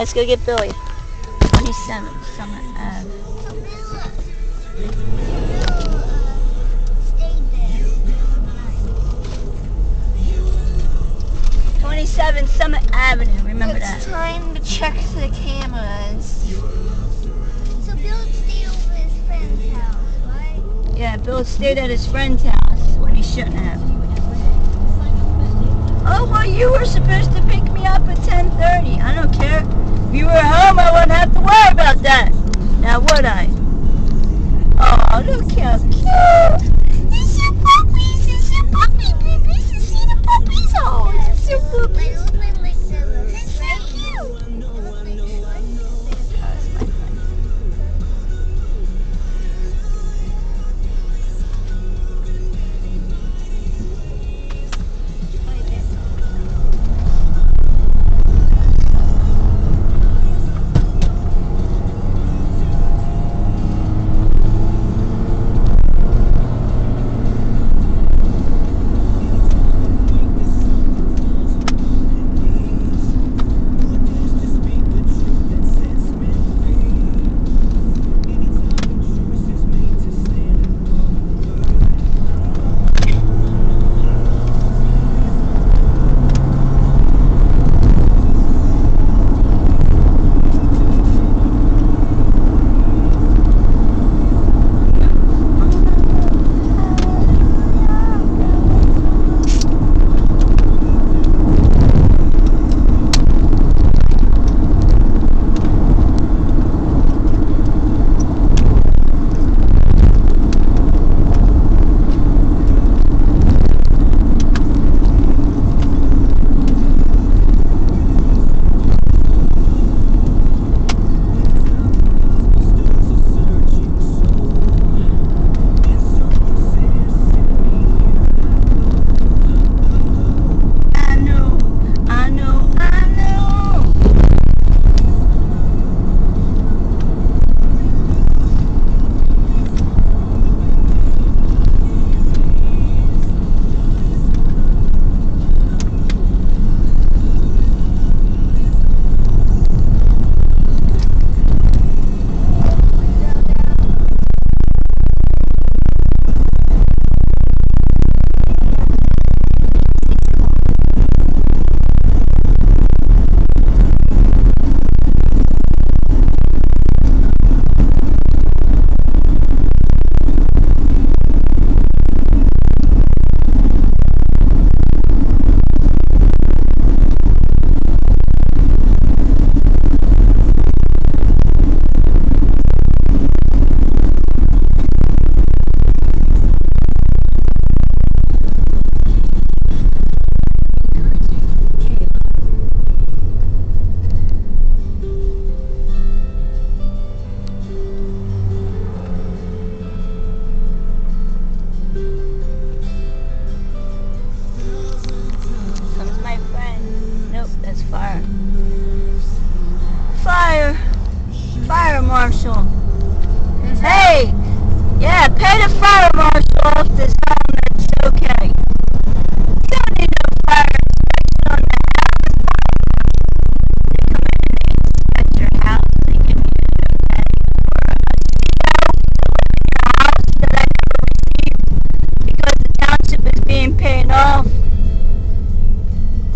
Let's go get Billy. 27th, Summit Ave. Twenty-seven Summit Avenue. Remember it's that. It's time to check the cameras. So Bill stayed over his friend's house, right? Yeah, Bill stayed at his friend's house when he shouldn't have. Oh well, you were supposed to pick me up at ten thirty. I don't. I? Oh, look how cute. It's a puppies. It's a puppy, baby. You see the puppies? Oh, it's a puppy.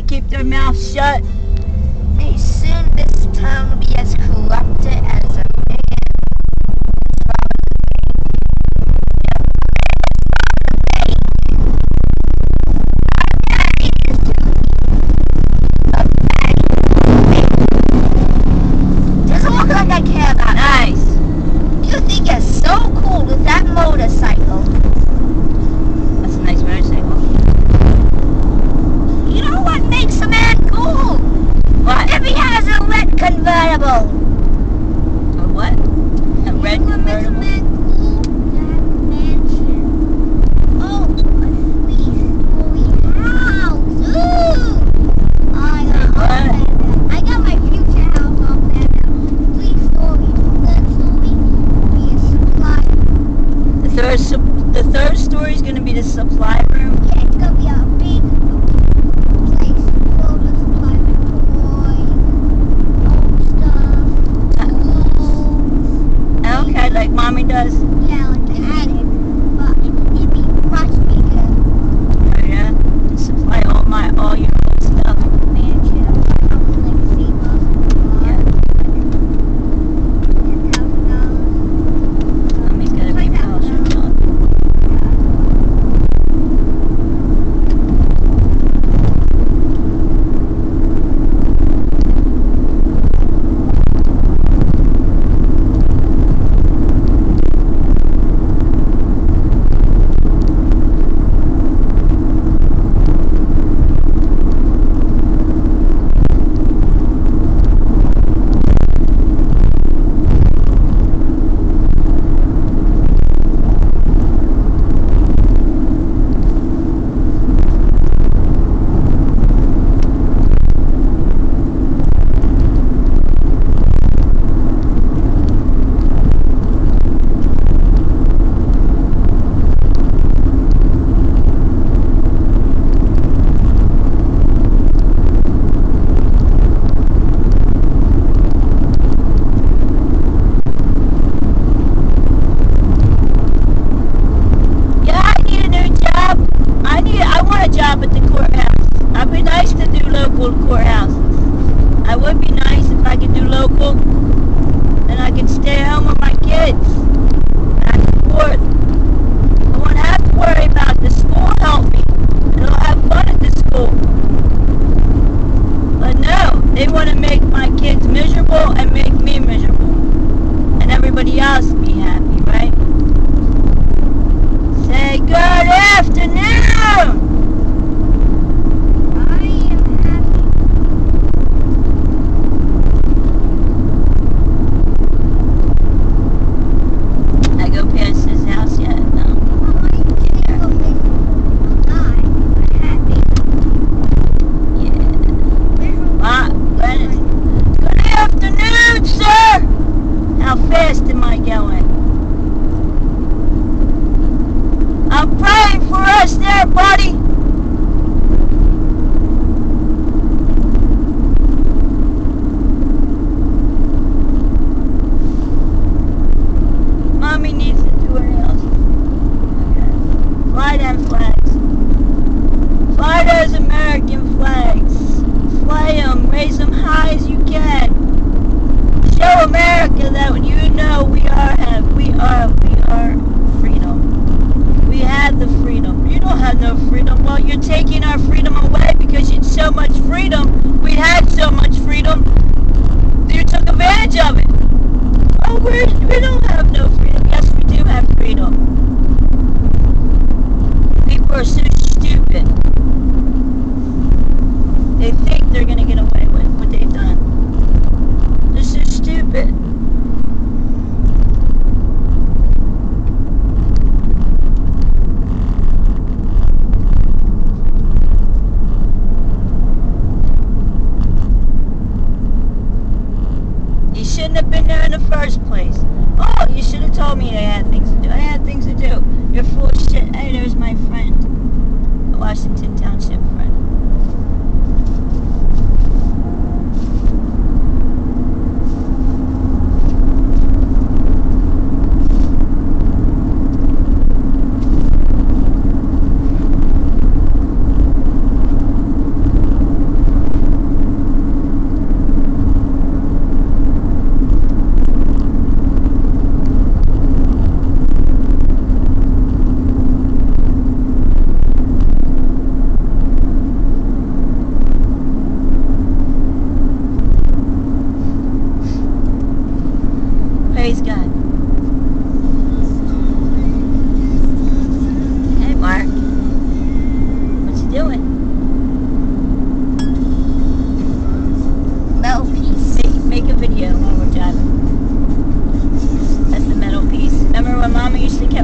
to keep their mouths shut. May soon this town will be as corrupted as is supply local courthouse. I would be nice if I could do local and I could stay home with my kids. And I work. I won't have to worry about the school helping me. And I'll have fun at the school. But no, they want to make my kids miserable. entire body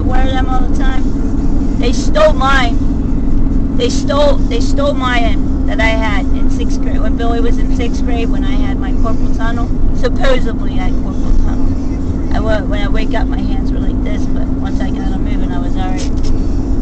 wear them all the time. They stole mine. They stole they stole mine uh, that I had in sixth grade when Billy was in sixth grade when I had my corporal tunnel. Supposedly I had corporal tunnel. I when I wake up my hands were.